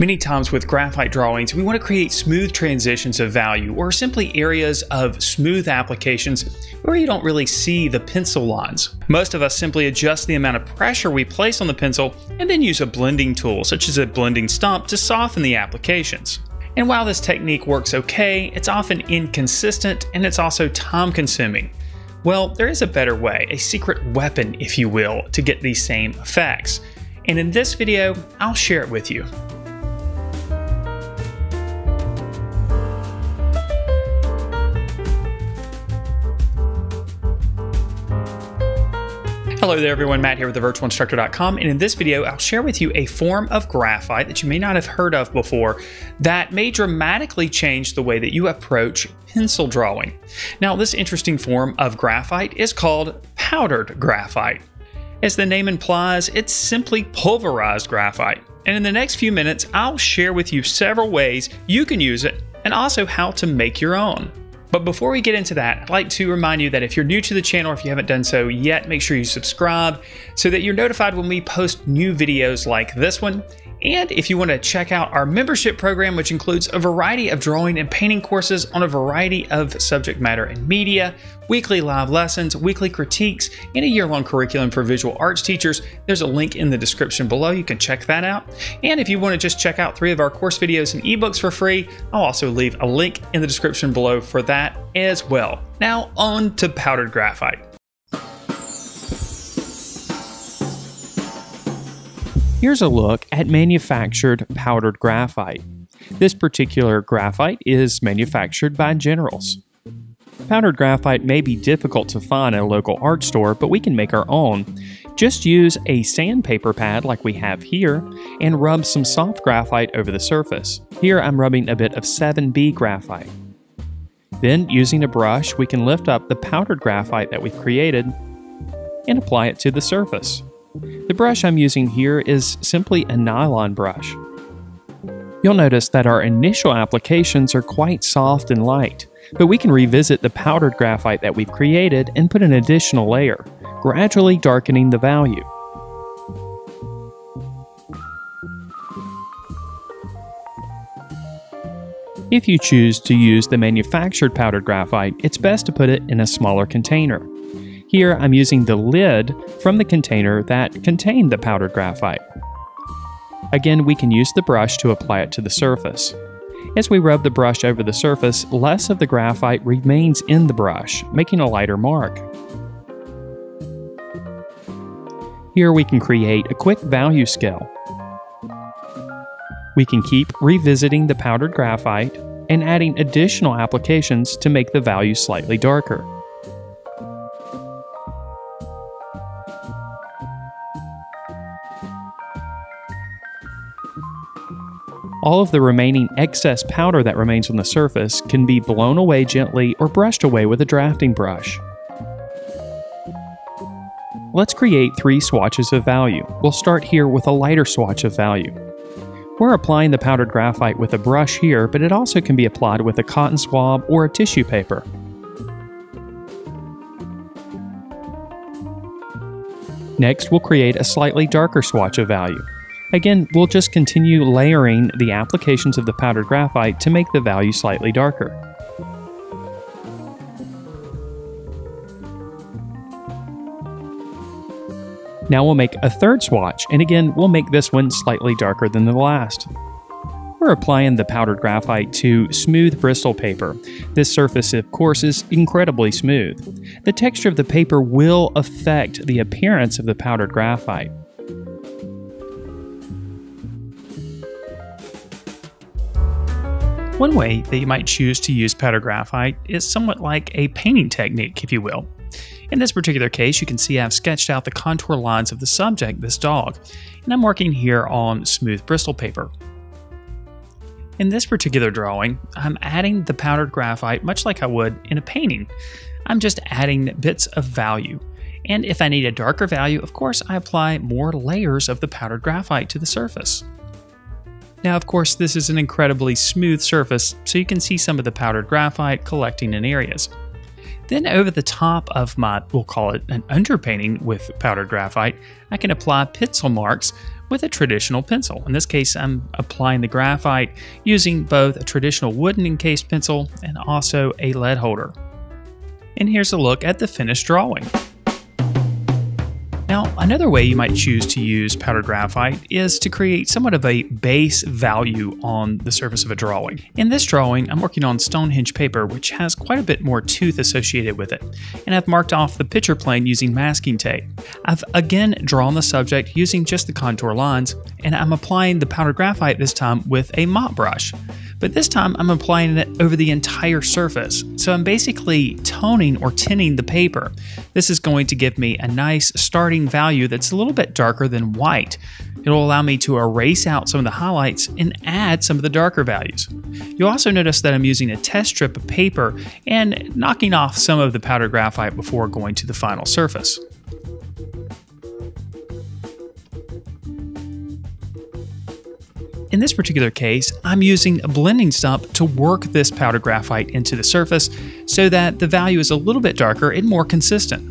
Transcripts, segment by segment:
Many times with graphite drawings, we want to create smooth transitions of value or simply areas of smooth applications where you don't really see the pencil lines. Most of us simply adjust the amount of pressure we place on the pencil and then use a blending tool, such as a blending stump, to soften the applications. And while this technique works okay, it's often inconsistent and it's also time consuming. Well, there is a better way, a secret weapon, if you will, to get these same effects. And in this video, I'll share it with you. Hello there everyone, Matt here with thevirtualinstructor.com and in this video I'll share with you a form of graphite that you may not have heard of before that may dramatically change the way that you approach pencil drawing. Now this interesting form of graphite is called powdered graphite. As the name implies, it's simply pulverized graphite. And in the next few minutes I'll share with you several ways you can use it and also how to make your own. But before we get into that, I'd like to remind you that if you're new to the channel, or if you haven't done so yet, make sure you subscribe so that you're notified when we post new videos like this one. And if you want to check out our membership program, which includes a variety of drawing and painting courses on a variety of subject matter and media, weekly live lessons, weekly critiques, and a year long curriculum for visual arts teachers, there's a link in the description below. You can check that out. And if you want to just check out three of our course videos and ebooks for free, I'll also leave a link in the description below for that as well. Now, on to powdered graphite. Here's a look at manufactured powdered graphite. This particular graphite is manufactured by General's. Powdered graphite may be difficult to find at a local art store, but we can make our own. Just use a sandpaper pad like we have here and rub some soft graphite over the surface. Here I'm rubbing a bit of 7B graphite. Then, using a brush, we can lift up the powdered graphite that we've created and apply it to the surface. The brush I'm using here is simply a nylon brush. You'll notice that our initial applications are quite soft and light, but we can revisit the powdered graphite that we've created and put an additional layer, gradually darkening the value. If you choose to use the manufactured powdered graphite, it's best to put it in a smaller container. Here I'm using the lid from the container that contained the powdered graphite. Again, we can use the brush to apply it to the surface. As we rub the brush over the surface, less of the graphite remains in the brush, making a lighter mark. Here we can create a quick value scale. We can keep revisiting the powdered graphite and adding additional applications to make the value slightly darker. All of the remaining excess powder that remains on the surface can be blown away gently or brushed away with a drafting brush. Let's create three swatches of value. We'll start here with a lighter swatch of value. We're applying the powdered graphite with a brush here, but it also can be applied with a cotton swab or a tissue paper. Next, we'll create a slightly darker swatch of value. Again, we'll just continue layering the applications of the powdered graphite to make the value slightly darker. Now we'll make a third swatch, and again, we'll make this one slightly darker than the last. We're applying the powdered graphite to smooth Bristol paper. This surface, of course, is incredibly smooth. The texture of the paper will affect the appearance of the powdered graphite. One way that you might choose to use powder graphite is somewhat like a painting technique, if you will. In this particular case, you can see I've sketched out the contour lines of the subject, this dog, and I'm working here on smooth Bristol paper. In this particular drawing, I'm adding the powdered graphite much like I would in a painting. I'm just adding bits of value. And if I need a darker value, of course, I apply more layers of the powdered graphite to the surface. Now, of course, this is an incredibly smooth surface, so you can see some of the powdered graphite collecting in areas. Then over the top of my, we'll call it an underpainting with powdered graphite, I can apply pencil marks with a traditional pencil. In this case, I'm applying the graphite using both a traditional wooden encased pencil and also a lead holder. And here's a look at the finished drawing. Now, another way you might choose to use powdered graphite is to create somewhat of a base value on the surface of a drawing. In this drawing, I'm working on Stonehenge paper, which has quite a bit more tooth associated with it, and I've marked off the picture plane using masking tape. I've again drawn the subject using just the contour lines, and I'm applying the powdered graphite this time with a mop brush but this time I'm applying it over the entire surface. So I'm basically toning or tinning the paper. This is going to give me a nice starting value that's a little bit darker than white. It'll allow me to erase out some of the highlights and add some of the darker values. You'll also notice that I'm using a test strip of paper and knocking off some of the powdered graphite before going to the final surface. In this particular case, I'm using a blending stump to work this powder graphite into the surface so that the value is a little bit darker and more consistent.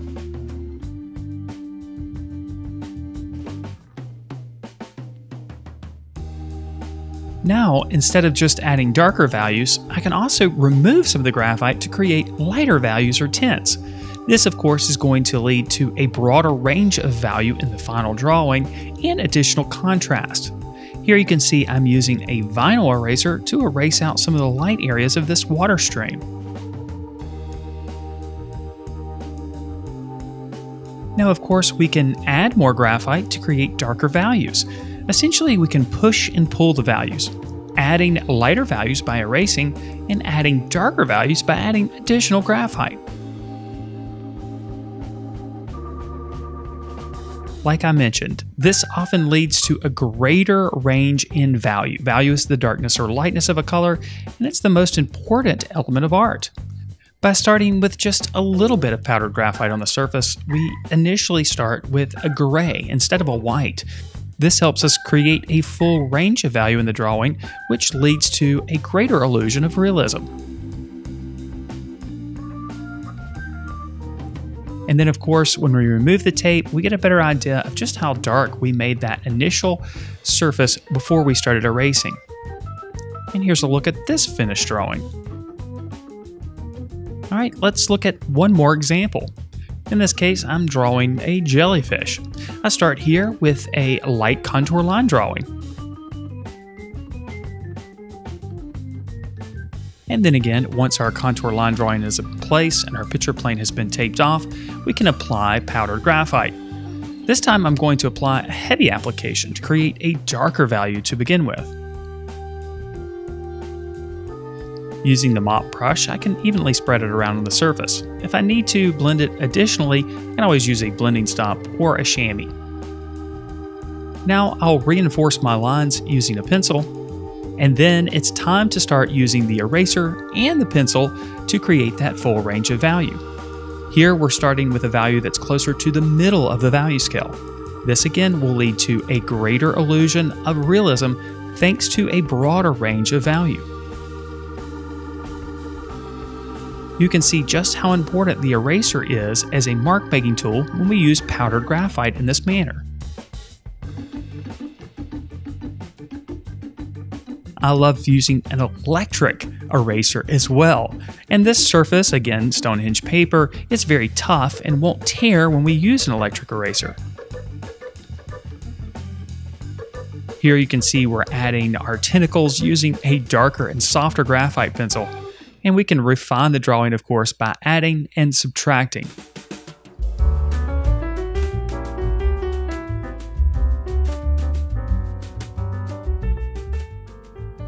Now, instead of just adding darker values, I can also remove some of the graphite to create lighter values or tints. This, of course, is going to lead to a broader range of value in the final drawing and additional contrast. Here you can see I'm using a vinyl eraser to erase out some of the light areas of this water stream. Now of course we can add more graphite to create darker values. Essentially we can push and pull the values, adding lighter values by erasing and adding darker values by adding additional graphite. Like I mentioned, this often leads to a greater range in value. Value is the darkness or lightness of a color, and it's the most important element of art. By starting with just a little bit of powdered graphite on the surface, we initially start with a gray instead of a white. This helps us create a full range of value in the drawing, which leads to a greater illusion of realism. And then, of course, when we remove the tape, we get a better idea of just how dark we made that initial surface before we started erasing. And here's a look at this finished drawing. All right, let's look at one more example. In this case, I'm drawing a jellyfish. I start here with a light contour line drawing. And then again, once our contour line drawing is in place and our picture plane has been taped off, we can apply powdered graphite. This time I'm going to apply a heavy application to create a darker value to begin with. Using the mop brush, I can evenly spread it around on the surface. If I need to blend it additionally, I can always use a blending stump or a chamois. Now I'll reinforce my lines using a pencil and then it's time to start using the eraser and the pencil to create that full range of value. Here we're starting with a value that's closer to the middle of the value scale. This again will lead to a greater illusion of realism thanks to a broader range of value. You can see just how important the eraser is as a mark making tool when we use powdered graphite in this manner. I love using an electric eraser as well. And this surface, again, Stonehenge paper, is very tough and won't tear when we use an electric eraser. Here you can see we're adding our tentacles using a darker and softer graphite pencil. And we can refine the drawing, of course, by adding and subtracting.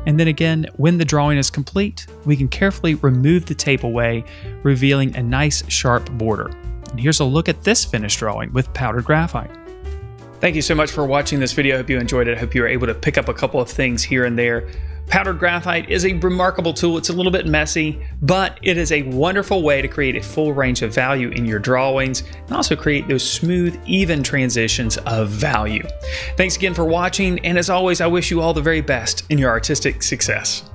And then again, when the drawing is complete, we can carefully remove the tape away, revealing a nice sharp border. And here's a look at this finished drawing with powdered graphite. Thank you so much for watching this video. I hope you enjoyed it. I hope you were able to pick up a couple of things here and there Powdered graphite is a remarkable tool. It's a little bit messy, but it is a wonderful way to create a full range of value in your drawings and also create those smooth, even transitions of value. Thanks again for watching, and as always, I wish you all the very best in your artistic success.